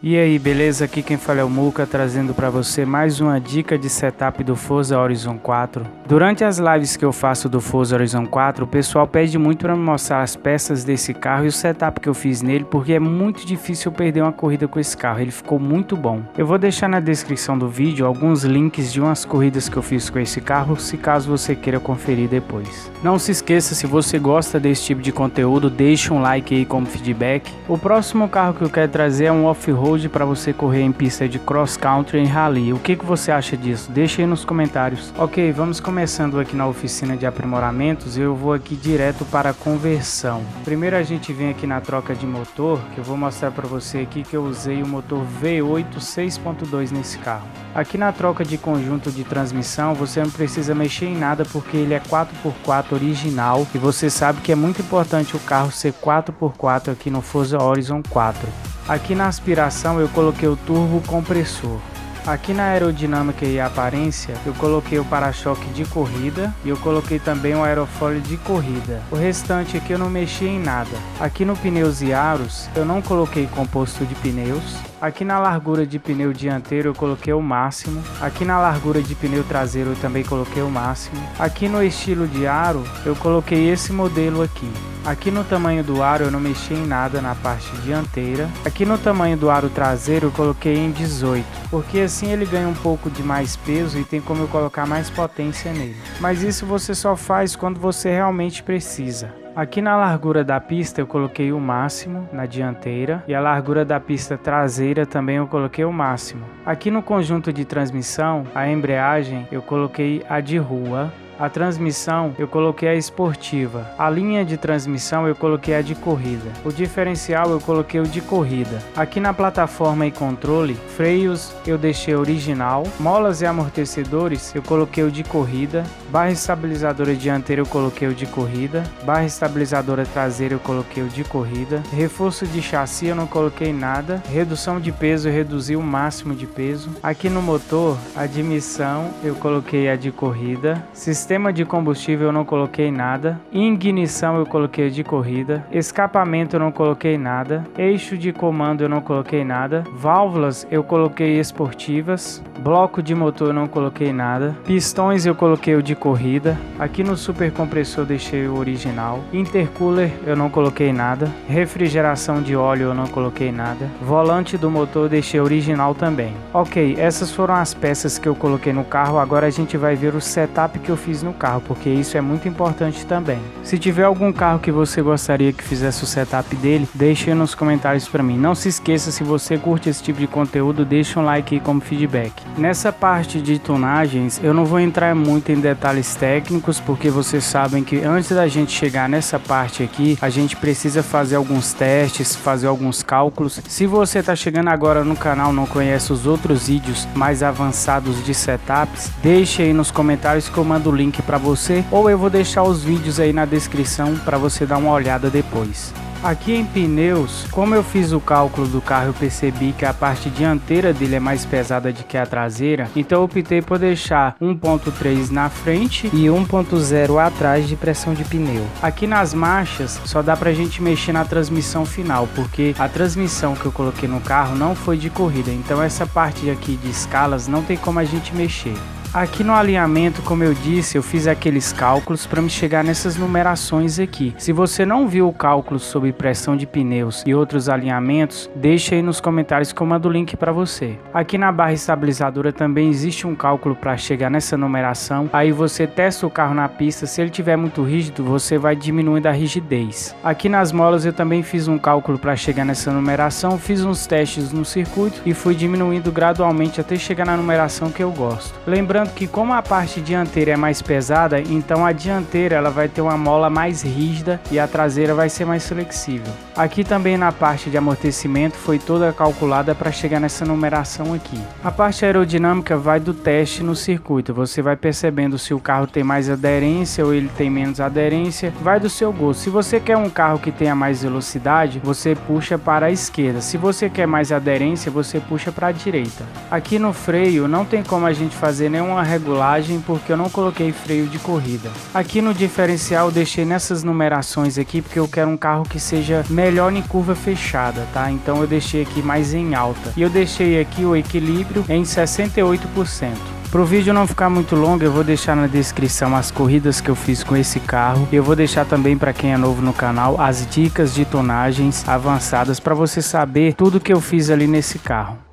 E aí, beleza? Aqui quem fala é o Muca, trazendo para você mais uma dica de setup do Forza Horizon 4. Durante as lives que eu faço do Forza Horizon 4, o pessoal pede muito para me mostrar as peças desse carro e o setup que eu fiz nele, porque é muito difícil perder uma corrida com esse carro, ele ficou muito bom. Eu vou deixar na descrição do vídeo alguns links de umas corridas que eu fiz com esse carro, se caso você queira conferir depois. Não se esqueça, se você gosta desse tipo de conteúdo, deixe um like aí como feedback. O próximo carro que eu quero trazer é um off-road road para você correr em pista de cross country em rally. O que, que você acha disso? Deixe aí nos comentários. Ok, vamos começando aqui na oficina de aprimoramentos. Eu vou aqui direto para a conversão. Primeiro a gente vem aqui na troca de motor, que eu vou mostrar para você aqui que eu usei o motor V8 6.2 nesse carro. Aqui na troca de conjunto de transmissão, você não precisa mexer em nada porque ele é 4x4 original e você sabe que é muito importante o carro ser 4x4 aqui no Forza Horizon 4. Aqui na aspiração eu coloquei o turbo compressor. Aqui na aerodinâmica e aparência, eu coloquei o para-choque de corrida e eu coloquei também o aerofólio de corrida. O restante aqui eu não mexi em nada. Aqui no pneus e aros, eu não coloquei composto de pneus. Aqui na largura de pneu dianteiro eu coloquei o máximo. Aqui na largura de pneu traseiro eu também coloquei o máximo. Aqui no estilo de aro eu coloquei esse modelo aqui. Aqui no tamanho do aro eu não mexi em nada na parte dianteira. Aqui no tamanho do aro traseiro eu coloquei em 18, porque assim ele ganha um pouco de mais peso e tem como eu colocar mais potência nele. Mas isso você só faz quando você realmente precisa. Aqui na largura da pista eu coloquei o máximo na dianteira e a largura da pista traseira também eu coloquei o máximo. Aqui no conjunto de transmissão, a embreagem eu coloquei a de rua a transmissão eu coloquei a esportiva. A linha de transmissão eu coloquei a de corrida. O diferencial eu coloquei o de corrida. Aqui na plataforma e controle, freios eu deixei original. Molas e amortecedores eu coloquei o de corrida. Barra estabilizadora dianteira eu coloquei o de corrida. Barra estabilizadora traseira eu coloquei o de corrida. Reforço de chassi eu não coloquei nada. Redução de peso eu reduzi o máximo de peso. Aqui no motor, admissão eu coloquei a de corrida. Sistema Sistema de combustível eu não coloquei nada. Ignição eu coloquei de corrida. Escapamento eu não coloquei nada. Eixo de comando eu não coloquei nada. Válvulas eu coloquei esportivas. Bloco de motor eu não coloquei nada. Pistões eu coloquei o de corrida. Aqui no super compressor deixei o original. Intercooler eu não coloquei nada. Refrigeração de óleo eu não coloquei nada. Volante do motor deixei original também. Ok, essas foram as peças que eu coloquei no carro. Agora a gente vai ver o setup que eu fiz no carro, porque isso é muito importante também. Se tiver algum carro que você gostaria que fizesse o setup dele, deixe nos comentários para mim. Não se esqueça, se você curte esse tipo de conteúdo, deixe um like aí como feedback. Nessa parte de tunagens, eu não vou entrar muito em detalhes técnicos, porque vocês sabem que antes da gente chegar nessa parte aqui, a gente precisa fazer alguns testes, fazer alguns cálculos. Se você está chegando agora no canal, não conhece os outros vídeos mais avançados de setups, deixe aí nos comentários que eu mando o link link para você ou eu vou deixar os vídeos aí na descrição para você dar uma olhada depois. Aqui em pneus, como eu fiz o cálculo do carro, eu percebi que a parte dianteira dele é mais pesada do que a traseira, então eu optei por deixar 1.3 na frente e 1.0 atrás de pressão de pneu. Aqui nas marchas, só dá pra gente mexer na transmissão final, porque a transmissão que eu coloquei no carro não foi de corrida, então essa parte aqui de escalas não tem como a gente mexer. Aqui no alinhamento, como eu disse, eu fiz aqueles cálculos para me chegar nessas numerações aqui. Se você não viu o cálculo sobre pressão de pneus e outros alinhamentos, deixe aí nos comentários que eu mando o link para você. Aqui na barra estabilizadora também existe um cálculo para chegar nessa numeração. Aí você testa o carro na pista, se ele tiver muito rígido, você vai diminuindo a rigidez. Aqui nas molas eu também fiz um cálculo para chegar nessa numeração, fiz uns testes no circuito e fui diminuindo gradualmente até chegar na numeração que eu gosto. Lembrando Lembrando que como a parte dianteira é mais pesada, então a dianteira ela vai ter uma mola mais rígida e a traseira vai ser mais flexível. Aqui também na parte de amortecimento foi toda calculada para chegar nessa numeração aqui. A parte aerodinâmica vai do teste no circuito, você vai percebendo se o carro tem mais aderência ou ele tem menos aderência, vai do seu gosto. Se você quer um carro que tenha mais velocidade, você puxa para a esquerda. Se você quer mais aderência, você puxa para a direita. Aqui no freio não tem como a gente fazer nenhum uma regulagem porque eu não coloquei freio de corrida. Aqui no diferencial deixei nessas numerações aqui porque eu quero um carro que seja melhor em curva fechada, tá? Então eu deixei aqui mais em alta. E eu deixei aqui o equilíbrio em 68%. Para o vídeo não ficar muito longo, eu vou deixar na descrição as corridas que eu fiz com esse carro. Eu vou deixar também para quem é novo no canal as dicas de tonagens avançadas para você saber tudo que eu fiz ali nesse carro.